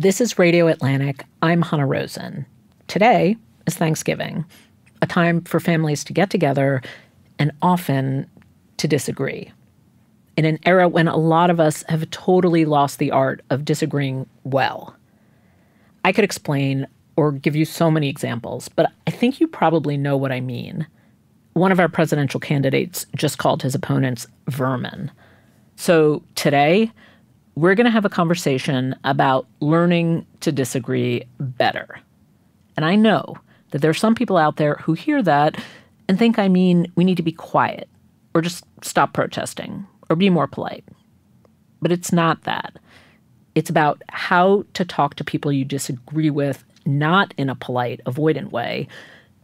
This is Radio Atlantic. I'm Hanna Rosin. Today is Thanksgiving, a time for families to get together and often to disagree. In an era when a lot of us have totally lost the art of disagreeing well. I could explain or give you so many examples, but I think you probably know what I mean. One of our presidential candidates just called his opponents vermin. So today, we're going to have a conversation about learning to disagree better. And I know that there are some people out there who hear that and think I mean we need to be quiet or just stop protesting or be more polite. But it's not that. It's about how to talk to people you disagree with, not in a polite, avoidant way,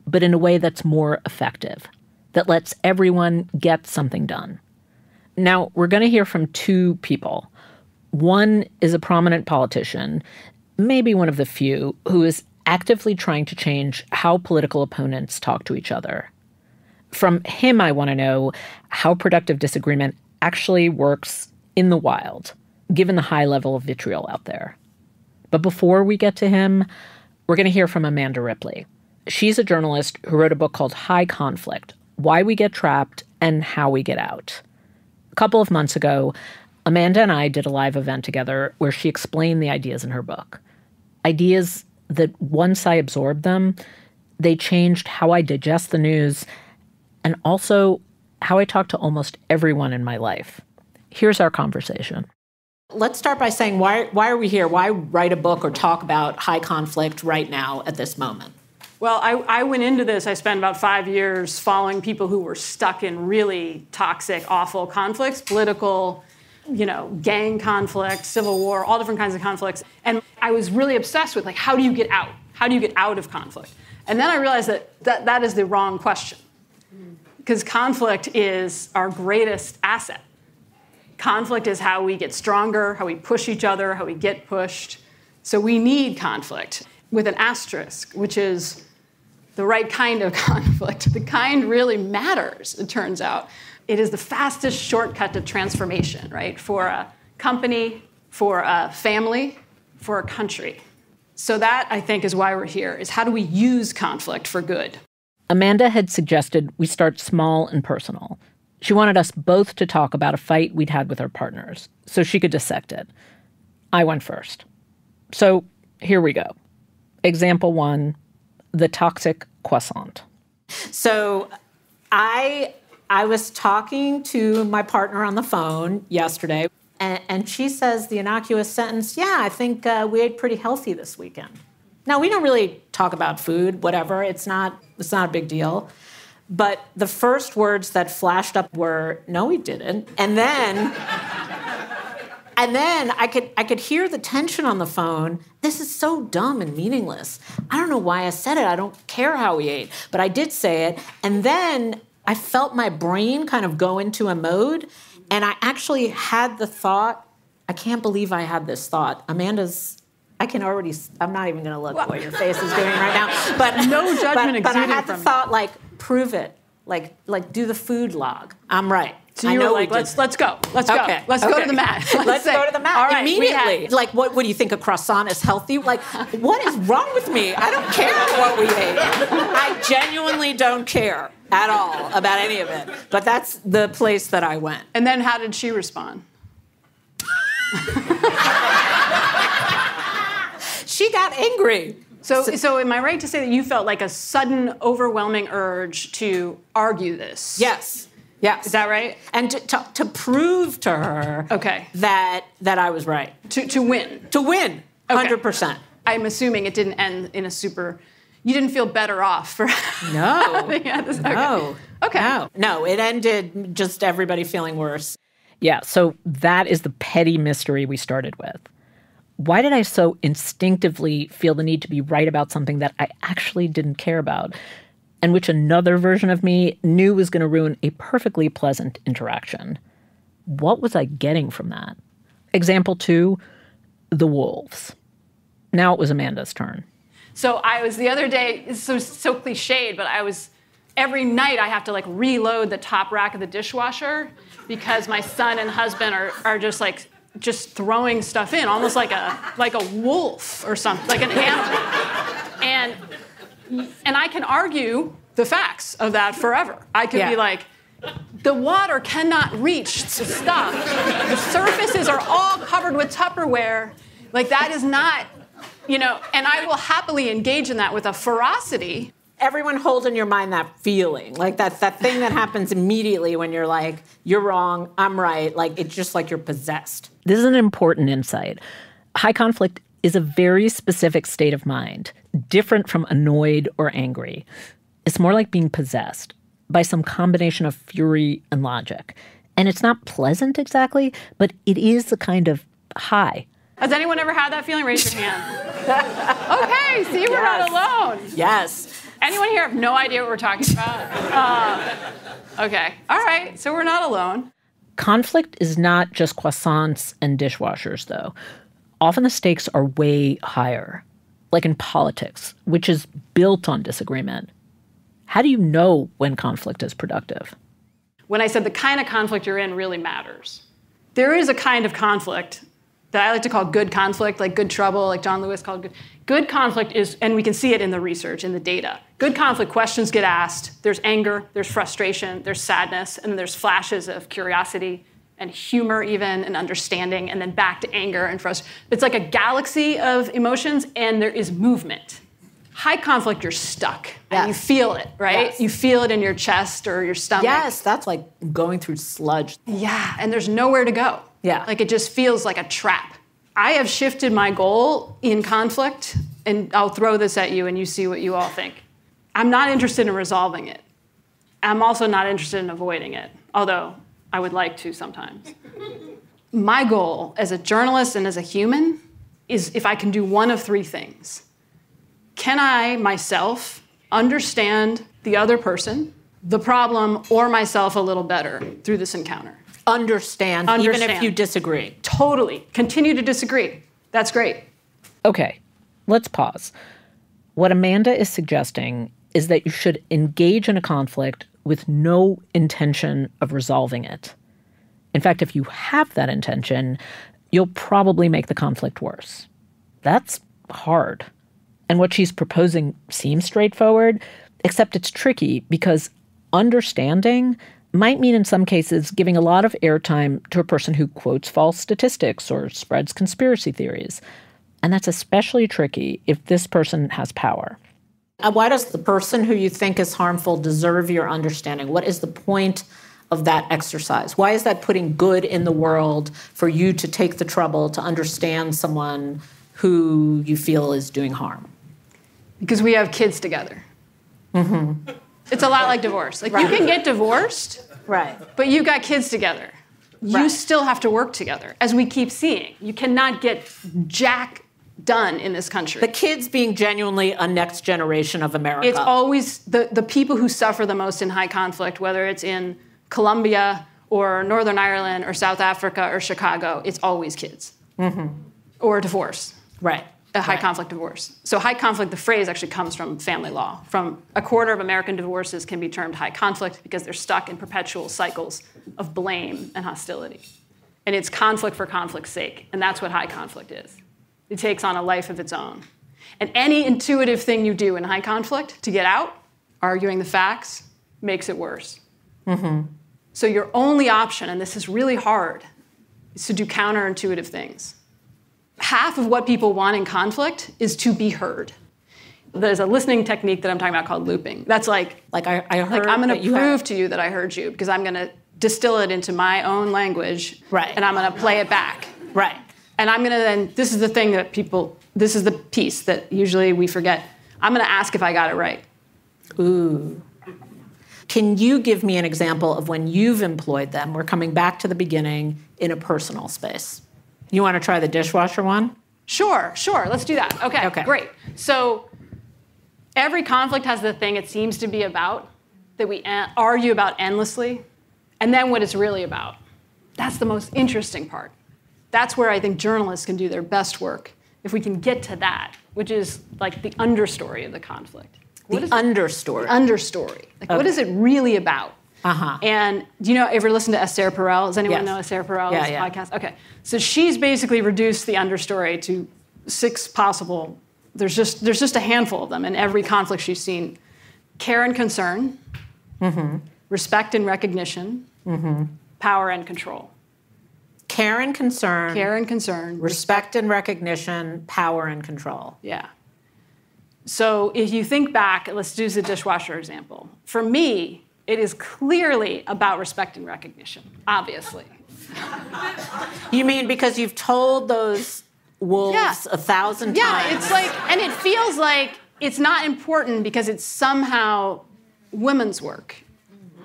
but in a way that's more effective, that lets everyone get something done. Now, we're going to hear from two people. One is a prominent politician, maybe one of the few, who is actively trying to change how political opponents talk to each other. From him, I want to know how productive disagreement actually works in the wild, given the high level of vitriol out there. But before we get to him, we're going to hear from Amanda Ripley. She's a journalist who wrote a book called High Conflict Why We Get Trapped and How We Get Out. A couple of months ago, Amanda and I did a live event together where she explained the ideas in her book. Ideas that once I absorbed them, they changed how I digest the news and also how I talk to almost everyone in my life. Here's our conversation. Let's start by saying why, why are we here? Why write a book or talk about high conflict right now at this moment? Well, I, I, went into this, I spent about five years following people who were stuck in really toxic, awful conflicts, political, you know, gang conflict, civil war, all different kinds of conflicts. And I was really obsessed with like, how do you get out? How do you get out of conflict? And then I realized that that, that is the wrong question. Because conflict is our greatest asset. Conflict is how we get stronger, how we push each other, how we get pushed. So we need conflict with an asterisk, which is the right kind of conflict. The kind really matters, it turns out it is the fastest shortcut to transformation, right? For a company, for a family, for a country. So that I think is why we're here is how do we use conflict for good? Amanda had suggested we start small and personal. She wanted us both to talk about a fight we'd had with our partners so she could dissect it. I went first. So here we go. Example 1, the toxic croissant. So I I was talking to my partner on the phone yesterday, and, and she says the innocuous sentence, Yeah, I think uh, we ate pretty healthy this weekend. Now, we don't really talk about food, whatever, it's not, it's not a big deal. But the first words that flashed up were, No, we didn't. And then. And then I could I could hear the tension on the phone. This is so dumb and meaningless. I don't know why I said it. I don't care how we ate, but I did say it. And then I felt my brain kind of go into a mode. And I actually had the thought, I can't believe I had this thought. Amanda's, I can already, I'm not even gonna look well, what your face is doing right now. But no judgment but, but I had the thought, like, prove it. Like, like do the food log. I'm right. So you were like, let's let's go, let's okay. go, let's okay. go to the mat. Let's, let's go to the mat All right, immediately. Like, what? Do you think a croissant is healthy? Like, what is wrong with me? I don't care what we ate. I genuinely don't care at all about any of it. But that's the place that I went. And then, how did she respond? she got angry. So, so, so, am I right to say that you felt like a sudden, overwhelming urge to argue this? Yes. Yes. Is that right? And to, to, to prove to her okay. that that I was right. To, to win. To win. Hundred okay. percent. I'm assuming it didn't end in a super. You didn't feel better off for. No. yeah, this, okay. No. Okay. No. No. It ended just everybody feeling worse. Yeah. So that is the petty mystery we started with. Why did I so instinctively feel the need to be right about something that I actually didn't care about? And which another version of me knew was going to ruin a perfectly pleasant interaction. What was I getting from that? Example two the wolves. Now it was Amanda's turn. So I was the other day, so, so cliched, but I was every night I have to like reload the top rack of the dishwasher because my son and husband are, are just like just throwing stuff in, almost like a like a wolf or something, like an animal. And and I can argue the facts of that forever. I could Yeah. be like, the water cannot reach the stuff. The surfaces are all covered with Tupperware. Like that is not, you know, and I will happily engage in that with a ferocity. Everyone hold in your mind that feeling, like that that thing that happens immediately when you're like, you're wrong, I'm right. Like it's just like you're possessed. This is an important insight. High conflict is a very specific state of mind, different from annoyed or angry. It's more like being possessed by some combination of fury and logic. And it's not pleasant exactly, but it is a kind of high. Has anyone ever had that feeling? Raise your hand. okay, see, we're Yes. not alone. Yes. Anyone here have no idea what we're talking about? Uh, okay, all right, so we're not alone. Conflict is not just croissants and dishwashers, though. Often the stakes are way higher, like in politics, which is built on disagreement. How do you know when conflict is productive? when I said the kind of conflict you're in really matters. There is a kind of conflict that I like to call good conflict, like good trouble, like John Lewis called good. Good conflict is, and we can see it in the research, in the data. Good conflict, questions get asked. There's anger, there's frustration, there's sadness, and then there's flashes of curiosity and humor, even, and understanding, and then back to anger and frustration. It's like a galaxy of emotions, and there is movement. High conflict, you're stuck, and you feel it, right? Yes. You feel it in your chest or your stomach. Yes, that's like going through sludge. Yeah, and there's nowhere to go. Yeah. Like it just feels like a trap. I have shifted my goal in conflict, and I'll throw this at you and you see what you all think. I'm not interested in resolving it. I'm also not interested in avoiding it, although I would like to sometimes. My goal as a journalist and as a human is if I can do one of three things. Can I myself understand the other person, the problem, or myself a little better through this encounter? Understand, even if you disagree. Totally. Continue to disagree. That's great. Okay, let's pause. What Amanda is suggesting is that you should engage in a conflict with no intention of resolving it. In fact, if you have that intention, you'll probably make the conflict worse. That's hard. And what she's proposing seems straightforward, except it's tricky because understanding might mean in some cases giving a lot of airtime to a person who quotes false statistics or spreads conspiracy theories. And that's especially tricky if this person has power. Uh, Why does the person who you think is harmful deserve your understanding? What is the point of that exercise? Why is that putting good in the world for you to take the trouble to understand someone who you feel is doing harm? Because we have kids together. It's a lot like divorce. Like you can get divorced, Right. but you've got kids together. You Right. still have to work together, as we keep seeing. You cannot get jack done in this country. The kids being genuinely a next generation of America. It's always the, the people who suffer the most in high conflict, whether it's in Colombia or Northern Ireland or South Africa or Chicago, it's always kids. Mm-hmm. Or divorce, right. a high Right. conflict divorce. So, high conflict, the phrase actually comes from family law. From a quarter of American divorces can be termed high conflict because they're stuck in perpetual cycles of blame and hostility. And it's conflict for conflict's sake. And that's what high conflict is. It takes on a life of its own. And any intuitive thing you do in high conflict to get out, arguing the facts, makes it worse. Mm-hmm. So your only option, and this is really hard, is to do counterintuitive things. Half of what people want in conflict is to be heard. There's a listening technique that I'm talking about called looping. That's like, Like I, I heard like I'm going to prove to you that I heard you because I'm going to distill it into my own language, Right. and I'm going to play it back. Right. And I'm gonna then, this is the thing that people, this is the piece that usually we forget. I'm gonna ask if I got it right. Ooh. Can you give me an example of when you've employed them? We're coming back to the beginning in a personal space. You want to try the dishwasher one? Sure, sure, let's do that. Okay, Okay. great. So every conflict has the thing it seems to be about that we argue about endlessly, and then what it's really about. That's the most interesting part. That's where I think journalists can do their best work, if we can get to that, which is like the understory of the conflict. What the is understory. understory? Like, what Okay. is it really about? Uh-huh. And do you know ever listen to Esther Perel? Does anyone Yes. know Esther Perel's Yeah, yeah. podcast? Okay. So she's basically reduced the understory to six possible. There's just there's just a handful of them in every conflict she's seen. Care and concern, Mm-hmm. respect and recognition, mm-hmm. power and control. Care and concern, Care and concern, respect and recognition, power and control. Yeah. So if you think back, let's use the dishwasher example. For me, it is clearly about respect and recognition, obviously. You mean because you've told those wolves Yeah. a thousand Yeah, times? Yeah, it's like, and it feels like it's not important because it's somehow women's work.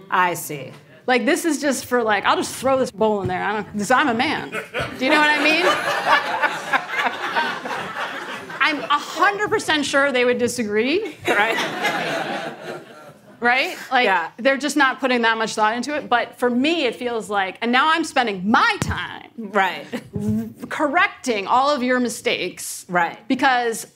I see. Like this is just for like, I'll just throw this bowl in there. I don't, because I'm a man. Do you know what I mean? I'm 100% sure they would disagree. Right? right? Like Yeah. they're just not putting that much thought into it. But for me, it feels like, and now I'm spending my time right. correcting all of your mistakes, Right. Because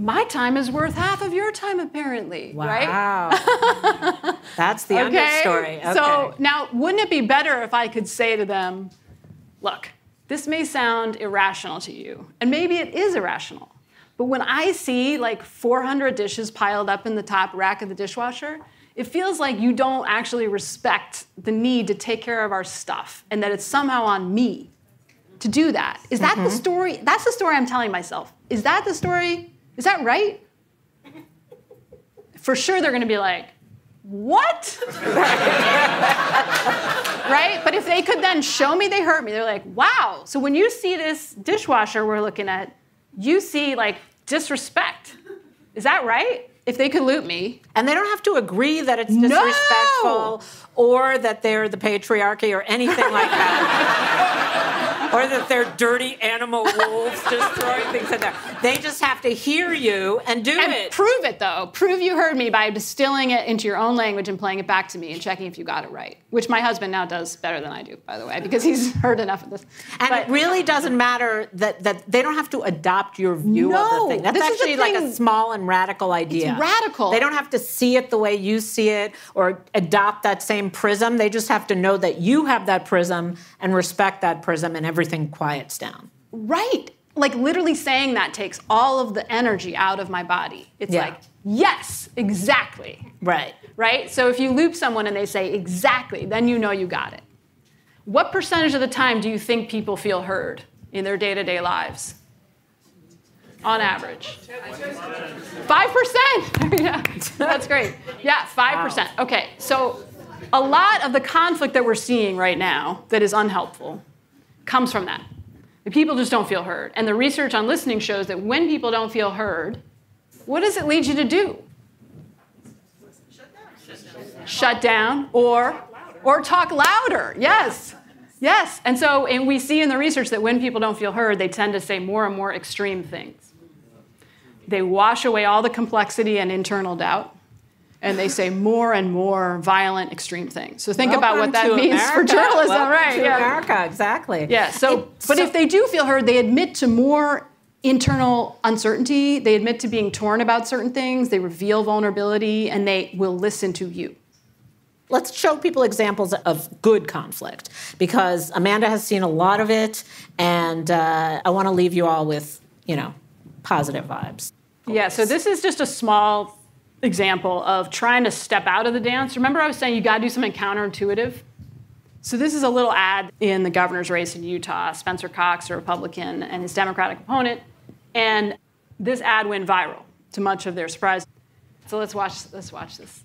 my time is worth half of your time, apparently, right? Wow. That's the understory. Okay. So now, wouldn't it be better if I could say to them, look, this may sound irrational to you, and maybe it is irrational. But when I see like 400 dishes piled up in the top rack of the dishwasher, it feels like you don't actually respect the need to take care of our stuff and that it's somehow on me to do that. Is that Mm-hmm. the story? That's the story I'm telling myself. Is that the story? Is that right? For sure, they're going to be like, what? right? But if they could then show me they hurt me, they're like, wow. So when you see this dishwasher we're looking at, you see like disrespect. Is that right? If they could loop me, and they don't have to agree that it's No! disrespectful or that they're the patriarchy or anything like that. or that they're dirty animal wolves destroying things in there. They just have to hear you and do and it. prove it though. Prove you heard me by distilling it into your own language and playing it back to me and checking if you got it right. Which my husband now does better than I do, by the way, because he's heard enough of this. and But- it really doesn't matter that, that they don't have to adopt your view of the thing. That's actually like a small and radical idea. radical. They don't have to see it the way you see it or adopt that same prism. They just have to know that you have that prism and respect that prism, and everything quiets down. Right. Like literally saying that takes all of the energy out of my body. It's Yeah. like, yes, exactly. Right. Right? So if you loop someone and they say exactly, then you know you got it. What percentage of the time do you think people feel heard in their day to day lives? On average? 5%. yeah, that's great. Yeah, 5%. Okay, so a lot of the conflict that we're seeing right now that is unhelpful comes from that. The people just don't feel heard. And the research on listening shows that when people don't feel heard, what does it lead you to do? Shut down or or talk louder. Yes. Yes. And so and we see in the research that when people don't feel heard, they tend to say more and more extreme things. They wash away all the complexity and internal doubt. And they say more and more violent, extreme things. So think about what that Welcome means for journalism, Welcome right? To yeah. America, exactly. Yeah. So, It- but so- if they do feel heard, they admit to more internal uncertainty. They admit to being torn about certain things. They reveal vulnerability, and they will listen to you. let's show people examples of good conflict because Amanda has seen a lot of it, and uh, I want to leave you all with you know positive vibes. Yeah. So this is just a small example of trying to step out of the dance. Remember, I was saying you got to do something counterintuitive. So this is a little ad in the governor's race in Utah. Spencer Cox, a Republican, and his Democratic opponent, and this ad went viral to much of their surprise. So let's watch. Let's watch this.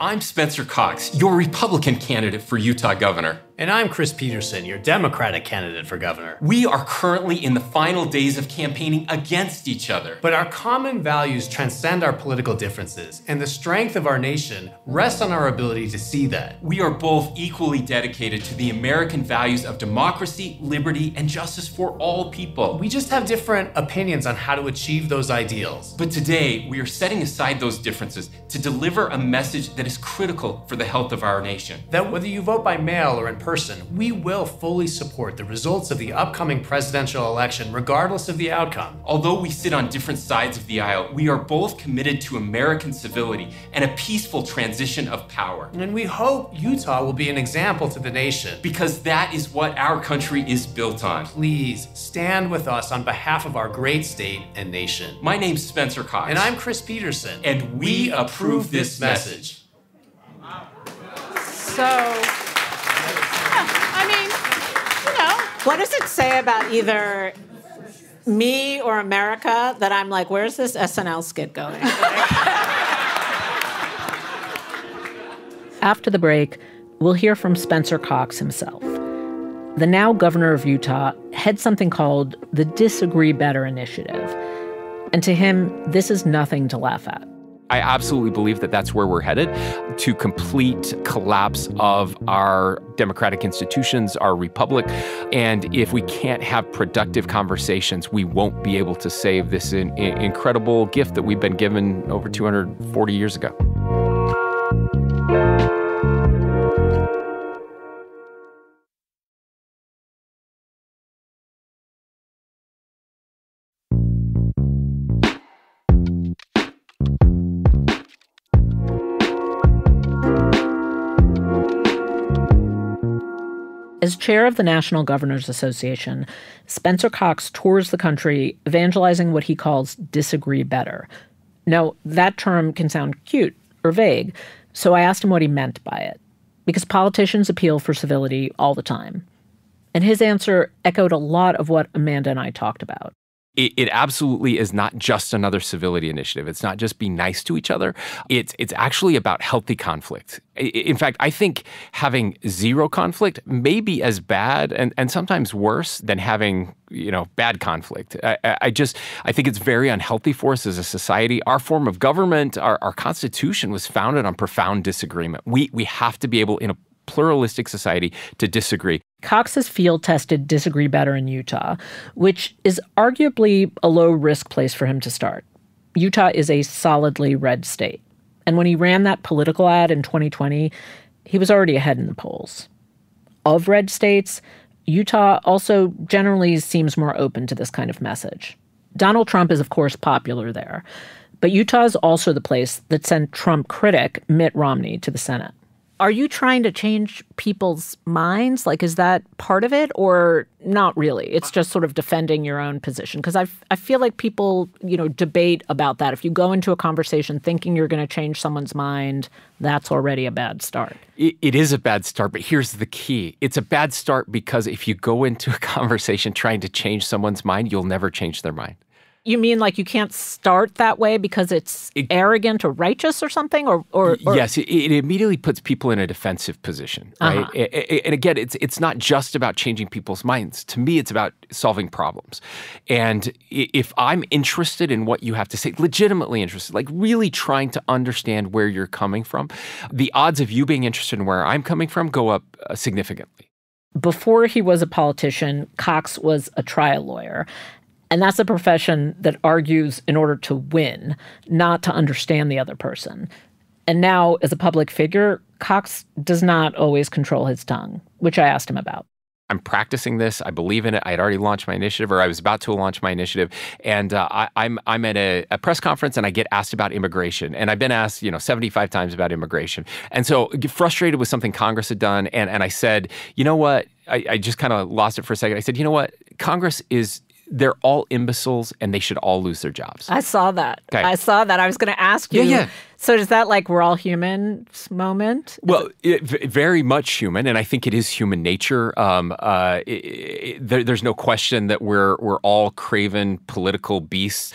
I'm Spencer Cox, your Republican candidate for Utah governor. And I'm Chris Peterson, your Democratic candidate for governor. We are currently in the final days of campaigning against each other. But our common values transcend our political differences, and the strength of our nation rests on our ability to see that. We are both equally dedicated to the American values of democracy, liberty, and justice for all people. We just have different opinions on how to achieve those ideals. But today, we are setting aside those differences to deliver a message message that is critical for the health of our nation. That whether you vote by mail or in person, we will fully support the results of the upcoming presidential election, regardless of the outcome. Although we sit on different sides of the aisle, we are both committed to American civility and a peaceful transition of power. And we hope Utah will be an example to the nation. Because that is what our country is built on. Please stand with us on behalf of our great state and nation. My name's Spencer Cox. And I'm Chris Peterson. And we approve this message. So, yeah, I mean, you know. What does it say about either me or America that I'm like, where's this SNL skit going? After the break, we'll hear from Spencer Cox himself. The now governor of Utah heads something called the Disagree Better Initiative. And to him, this is nothing to laugh at. I absolutely believe that that's where we're headed to complete collapse of our democratic institutions, our republic. And if we can't have productive conversations, we won't be able to save this in, in incredible gift that we've been given over 240 years ago. As chair of the National Governors Association, Spencer Cox tours the country evangelizing what he calls disagree better. Now, that term can sound cute or vague, so I asked him what he meant by it, because politicians appeal for civility all the time. And his answer echoed a lot of what Amanda and I talked about it, it, absolutely is not just another civility initiative. It's not just be nice to each other. It's it's actually about healthy conflict. In fact, I think having zero conflict may be as bad and, and sometimes worse than having you know bad conflict. I, I just I think it's very unhealthy for us as a society. Our form of government, our, our constitution was founded on profound disagreement. We we have to be able in a pluralistic society to disagree. Cox has field tested Disagree Better in Utah, which is arguably a low risk place for him to start. Utah is a solidly red state. And when he ran that political ad in 2020, he was already ahead in the polls. Of red states, Utah also generally seems more open to this kind of message. Donald Trump is, of course, popular there. But Utah is also the place that sent Trump critic Mitt Romney to the Senate are you trying to change people's minds? Like, is that part of it, or not really? It's just sort of defending your own position. Because I, I feel like people, you know, debate about that. If you go into a conversation thinking you're going to change someone's mind, that's already a bad start. It, it is a bad start, but here's the key: it's a bad start because if you go into a conversation trying to change someone's mind, you'll never change their mind. You mean like you can't start that way because it's it, arrogant or righteous or something, or, or, or yes, it, it, immediately puts people in a defensive position, right? Uh-huh. And again, it's it's not just about changing people's minds. To me, it's about solving problems. And if I'm interested in what you have to say, legitimately interested, like really trying to understand where you're coming from, the odds of you being interested in where I'm coming from go up uh, significantly. Before he was a politician, Cox was a trial lawyer. And that's a profession that argues in order to win, not to understand the other person. And now, as a public figure, Cox does not always control his tongue, which I asked him about. I'm practicing this. I believe in it. I had already launched my initiative, or I was about to launch my initiative, and uh, I, am I'm, I'm at a, a, press conference, and I get asked about immigration, and I've been asked, you know, 75 times about immigration, and so get frustrated with something Congress had done, and and I said, you know what? I, I just kind of lost it for a second. I said, you know what? Congress is they're all imbeciles and they should all lose their jobs. I saw that. Okay. I saw that. I was going to ask you. Yeah, yeah. So is that like we're all human moment? Well, it, very much human, and I think it is human nature. Um, uh, it, there, there's no question that we're we're all craven political beasts.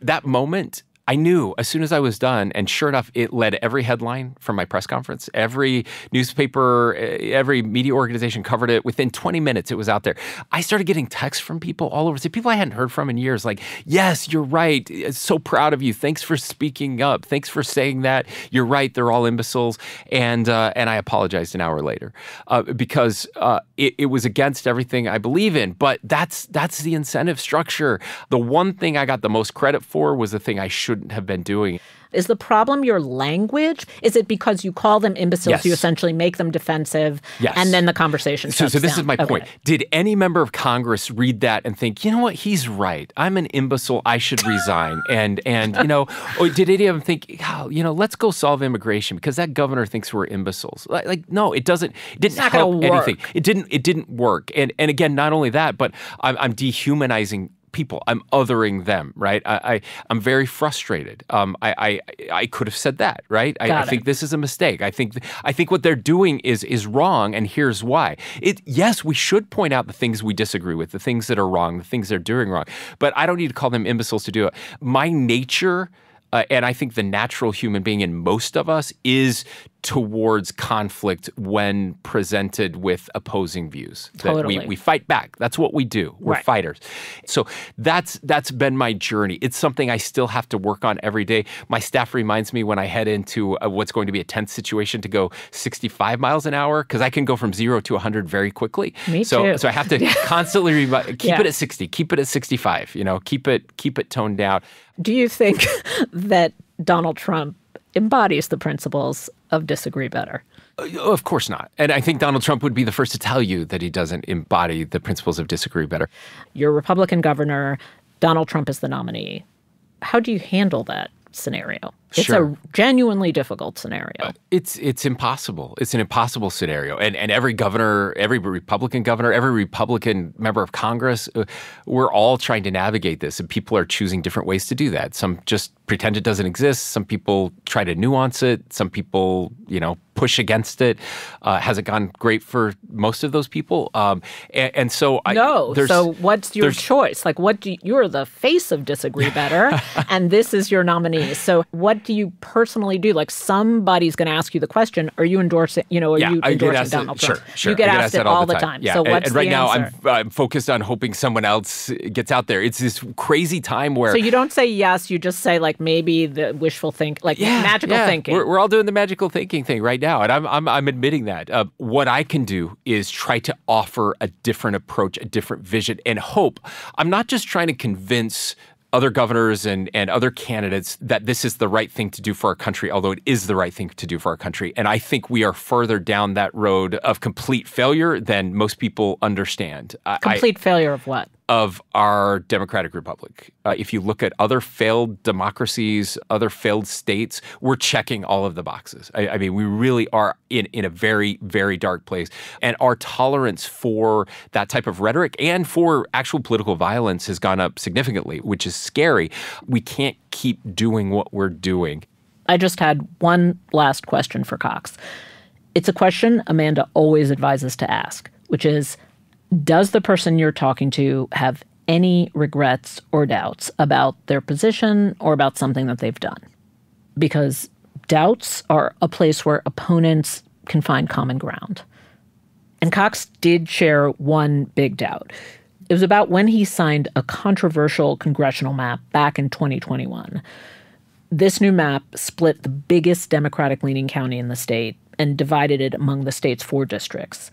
That moment I knew as soon as I was done, and sure enough, it led every headline from my press conference. Every newspaper, eh, every media organization covered it. Within 20 minutes, it was out there. I started getting texts from people all over, people I hadn't heard from in years, like, "Yes, you're right. So proud of you. Thanks for speaking up. Thanks for saying that. You're right. They're all imbeciles." And uh, and I apologized an hour later uh, because uh, it, it was against everything I believe in. But that's that's the incentive structure. The one thing I got the most credit for was the thing I should shouldn't have been doing. Is the problem your language? Is it because you call them imbeciles, Yes. you essentially make them defensive, Yes. and then the conversation So, so this down? is my Okay. point. Did any member of Congress read that and think, you know what, he's right. I'm an imbecile. I should resign. and and you know, or did any of them think, oh, you know, let's go solve immigration because that governor thinks we're imbeciles? Like, like no, it doesn't. It didn't help anything. It didn't. It didn't work. And and again, not only that, but I'm, I'm dehumanizing people. I'm othering them, right? I, I I'm very frustrated. Um, I, I I could have said that, right? I, I think this is a mistake. I think I think what they're doing is is wrong, and here's why. It yes, we should point out the things we disagree with, the things that are wrong, the things they're doing wrong. But I don't need to call them imbeciles to do it. My nature. Uh, and I think the natural human being in most of us is towards conflict when presented with opposing views. That Totally. we, we fight back. That's what we do. We're Right. fighters. So that's that's been my journey. It's something I still have to work on every day. My staff reminds me when I head into uh what's going to be a tense situation to go 65 miles an hour because I can go from zero to 100 very quickly. Me so too. so I have to constantly keep Yeah. it at 60, keep it at 65. You know, keep it keep it toned down. Do you think that Donald Trump embodies the principles of disagree better? Uh, Of course not. And I think Donald Trump would be the first to tell you that he doesn't embody the principles of disagree better. You're a Republican governor, Donald Trump is the nominee. How do you handle that scenario? It's Sure. a genuinely difficult scenario. It's it's impossible. It's an impossible scenario. And and every governor, every Republican governor, every Republican member of Congress, uh, we're all trying to navigate this, and people are choosing different ways to do that. Some just pretend it doesn't exist. Some people try to nuance it. Some people, you know, push against it. Uh, has it gone great for most of those people? Um, and, and so I No. So what's your choice? Like what do you, you're the face of disagree better and this is your nominee. So what do you personally do? Like somebody's going to ask you the question, are you endorsing, you know, are Yeah, you endorsing asked it- Donald sure, Sure, You get I asked it all the time. Yeah, So and- what's and, right the now? I'm, I'm focused on hoping someone else gets out there. It's this crazy time where so you don't say yes, you just say like maybe the wishful think like magical yeah. thinking. We're, we're all doing the magical thinking thing right now, and I'm I'm, I'm admitting that. Uh, what I can do is try to offer a different approach, a different vision, and hope. I'm not just trying to convince other governors and, and other candidates that this is the right thing to do for our country, although it is the right thing to do for our country. And I think we are further down that road of complete failure than most people understand. I- I- Complete failure of what? Of our democratic republic. Uh, if you look at other failed democracies, other failed states, we're checking all of the boxes. I, I mean, we really are in, in a very, very dark place. And our tolerance for that type of rhetoric and for actual political violence has gone up significantly, which is scary. We can't keep doing what we're doing. I just had one last question for Cox. It's a question Amanda always advises to ask, which is Does the person you're talking to have any regrets or doubts about their position or about something that they've done? Because doubts are a place where opponents can find common ground. And Cox did share one big doubt. It was about when he signed a controversial congressional map back in 2021. This new map split the biggest Democratic leaning county in the state and divided it among the state's four districts,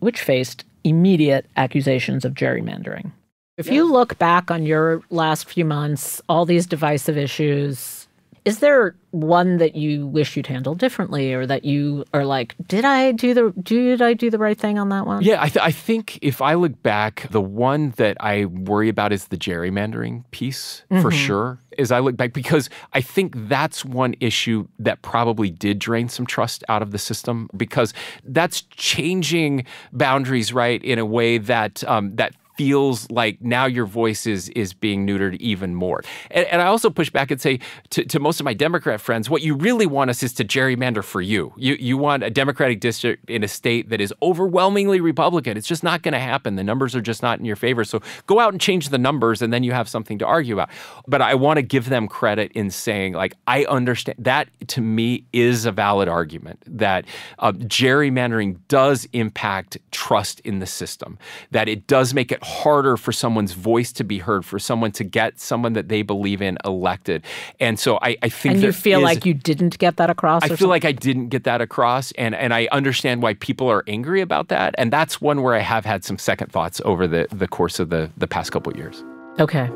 which faced immediate accusations of gerrymandering. If you look back on your last few months, all these divisive issues, is there one that you wish you'd handled differently or that you are like, did I do the did I do the right thing on that one? Yeah, I, th- I think if I look back, the one that I worry about is the gerrymandering piece for sure. As I look back, because I think that's one issue that probably did drain some trust out of the system because that's changing boundaries, right, in a way that um, that feels like now your voice is is being neutered even more. And, and I also push back and say to, to most of my Democrat friends, what you really want us is to gerrymander for you. You you want a Democratic district in a state that is overwhelmingly Republican. It's just not going to happen. The numbers are just not in your favor. So go out and change the numbers, and then you have something to argue about. But I want to give them credit in saying like I understand that to me is a valid argument that uh, gerrymandering does impact trust in the system. That it does make it harder for someone's voice to be heard, for someone to get someone that they believe in elected. And so I, I think And you feel is, like you didn't get that across? I feel something? like I didn't get that across. And and I understand why people are angry about that. And that's one where I have had some second thoughts over the, the course of the, the past couple years. Okay.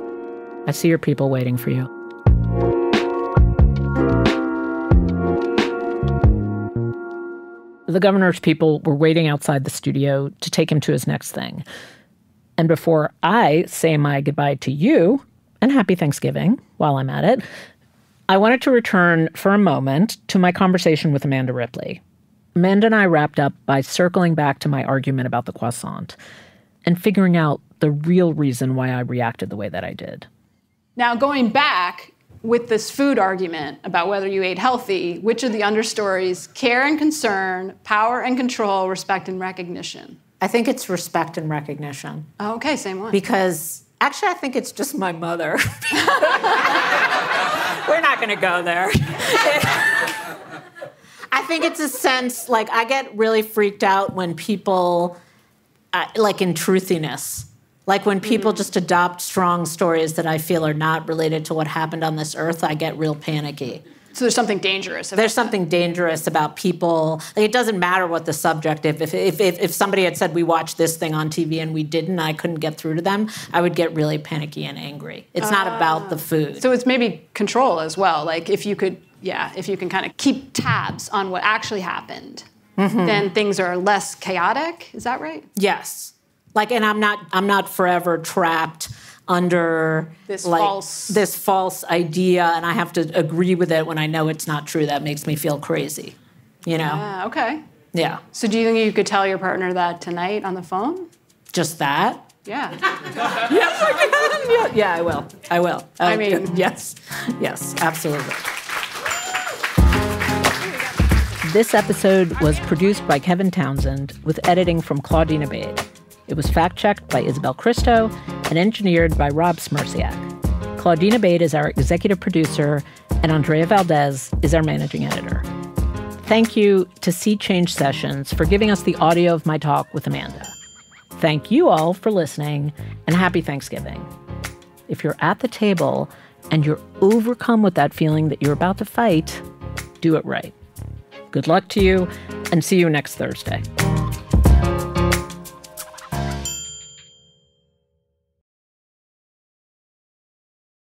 I see your people waiting for you. The governor's people were waiting outside the studio to take him to his next thing. And before I say my goodbye to you and happy Thanksgiving while I'm at it, I wanted to return for a moment to my conversation with Amanda Ripley. Amanda and I wrapped up by circling back to my argument about the croissant and figuring out the real reason why I reacted the way that I did. Now, going back with this food argument about whether you ate healthy, which of the understories care and concern, power and control, respect and recognition? I think it's respect and recognition. Oh, okay, same one. Because actually, I think it's just my mother. We're not going to go there. I think it's a sense like I get really freaked out when people, uh, like in truthiness, like when people mm-hmm. just adopt strong stories that I feel are not related to what happened on this earth, I get real panicky. So there's something dangerous. there's something that. dangerous about people. Like it doesn't matter what the subject. If, if if if somebody had said we watched this thing on TV and we didn't, I couldn't get through to them. I would get really panicky and angry. It's uh, not about the food. So it's maybe control as well. Like if you could, yeah, if you can kind of keep tabs on what actually happened, mm-hmm. then things are less chaotic. Is that right? Yes. Like, and I'm not I'm not forever trapped under this like, false this false idea and I have to agree with it when I know it's not true. That makes me feel crazy. You know? Yeah, okay. Yeah. So do you think you could tell your partner that tonight on the phone? Just that? Yeah. yes, I can. Yeah, yeah, I will. I will. Uh, I mean, yes, yes, absolutely. This episode was produced by Kevin Townsend with editing from Claudine Ebeid. It was fact checked by Isabel Cristo and engineered by Rob Smierciak. Claudina Ebeid is our executive producer, and Andrea Valdez is our managing editor. Thank you to Sea Change Sessions for giving us the audio of my talk with Amanda. Thank you all for listening, and happy Thanksgiving. If you're at the table and you're overcome with that feeling that you're about to fight, do it right. Good luck to you, and see you next Thursday.